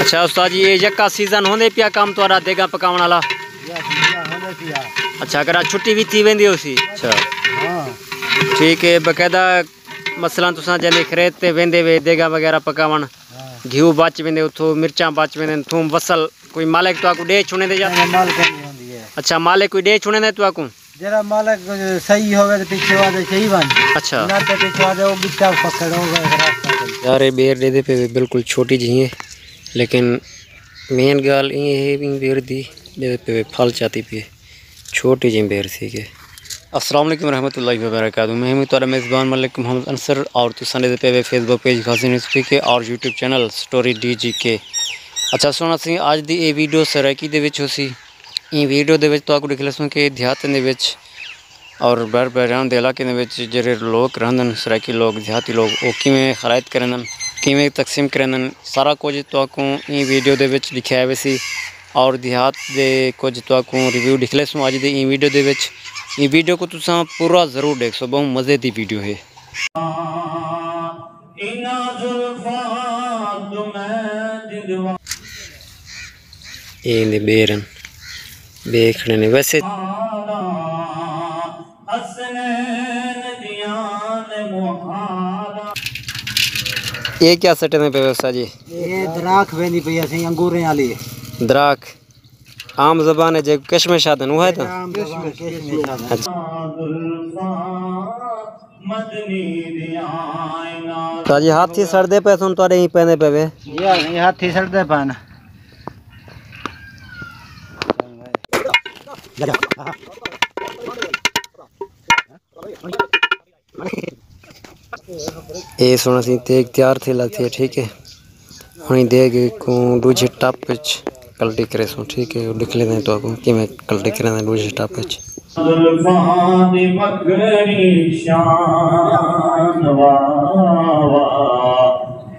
अच्छा उस्ताद जी ये यका सीज़न होने पिया काम तुआरा देगा पकावण वाला अच्छा अगर छुट्टी भी थी वेंदी होसी? अच्छा। ठीक है बकायदा मसला तुसा जने खरीद ते वेंदे वे देगा वगैरह पकावण घियो बच वेंदे उथो मिर्चा बच वेंदे थूम वसल कोई मालिक तो आको दे छुने दे जा अच्छा मालिक कोई दे छुने दे तो आको जरा मालक सही होगा तो पीछे वाले सही बन अच्छा। ना तो पीछे वाले वो गिट्टा पकड़ोगे यार ये बेर दे दे पे बिल्कुल छोटी जी है। लेकिन मेन गाल ये है भी बेर दी। दे पे फल चाहती पे छोटी जी बेर सी के। अस्सलाम वालेकुम रहमतुल्लाहि व बरकातहू। मैं हूँ तुम्हारा मेज़बान मलिक मोहम्मद अंसर और तो संडे पे फेसबुक पेज घासी न्यूज़ के और YouTube channel story D G के अच्छा सोना सिंह आज दी ये वीडियो सराकी दे विच होसी। इ वीडियो दे लो कि देहात दे और बर बहरान इलाके जो लोग रहन सराकी लोग देहाती लोग वो किमें खरायत करन किमें तकसीम करें सारा कुछ तो आपको इन वीडियो दे दिखाया वैसी और देहात दे कुछ तो आपको रिव्यू दिखलासूँ अज दे इन वीडियो दे वीडियो को तुसा पूरा ज़रूर देख सो बहुत मज़े की वीडियो है ये बेरन देखने लेने वैसे ये क्या सटे है व्यवस्था जी? ये दराख वेनी पई असें अंगूरे वाली दराख। आम जबान है जे कश्मीर शादन हुआ है तो? ता? अच्छा। तो जी हाथी सड़दे पे सुन तोरे ही पेने पेवे ये हाथी सड़दे पाना सुना सी तेग तैयार थे लगती है ठीक है हुई देग को दूजे टप विच कल्टी करे सो ठीक है लिख लेते हैं तो आपको कि मैं कल्टी करे दूजे टप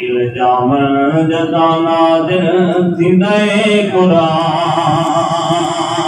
इल्ज़ाम जदाना कुरान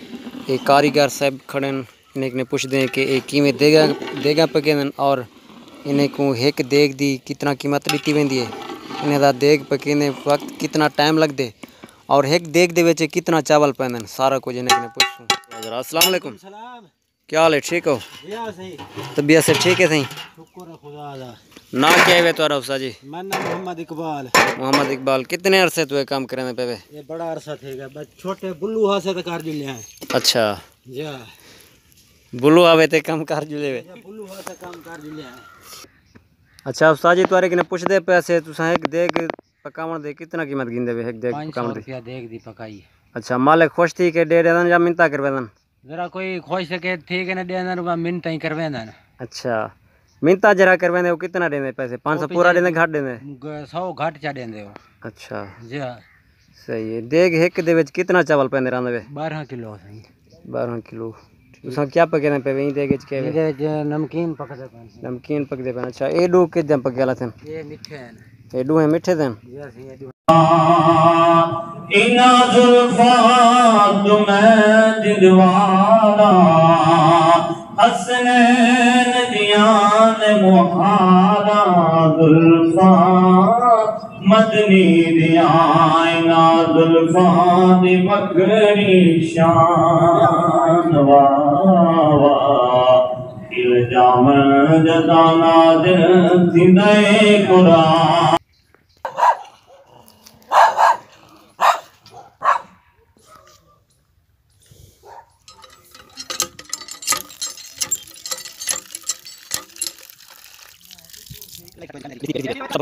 ये कारीगर साहब खड़े इन्हें इन्हें पूछ हैं कि ये कीमें देगा देगा पके और इन्हें को एक देग दी कितना कीमत बीती वी है। इन्हें दा देग पकेंदे वक्त कितना टाइम लगदे और एक देग दे बेचे कितना चावल पैदे सारा कुछ इन्हें ने पूछूँ। जरा क्या हाल है ठीक हो? तबीयत से ठीक है सही? ना क्या है तुम्हारा उस्ताद जी? मैं नाम मोहम्मद इकबाल। मोहम्मद इकबाल कितने अरसे तुए काम करने पे वे? ये बड़ा अरसा थे बस छोटे बुल्लू हा से तो कर दिले हैं। अच्छा। या बुल्लू आवे ते काम कर जुले वे। बुल्लू हा से काम कर दिले हैं। अच्छा उस्ताद जी तुम्हारे किने पूछदे पैसे तुसा एक देग पकावन दे कितना कीमत गिंदे वे एक सौ पकावन दे? रुपया देख दी पकाई। अच्छा मालिक खुश थी के डेढ़ दन या मिनता करवे दन? जरा कोई खुश सके ठीक है ना देना रुपया मिनट ही करवे ना अच्छा। मिनता जरा करवाने वो कितना देने पैसे? पाँच सौ पूरा देने घाट देने सौ घाट चा देने वो? अच्छा। जी हाँ। सही है। देख एक दे कितना चावल पैने रहने बारह किलो बारह किलो। उसमें क्या पकड़ना पे वहीं देख के नमकीन पक पकड़े नमकीन पकड़े पे अच्छा एडू के जम पकेला थे? ये मीठे ए डू है मीठे थे? इना जुल्फा तुम्हें दिलवाना दिलवारा हसनैन दियान मुहारा जुल्फां मदनी दियाना जुल्फां दी मगरी शान वावा इल्जाम जदाना दिन दिंदे सब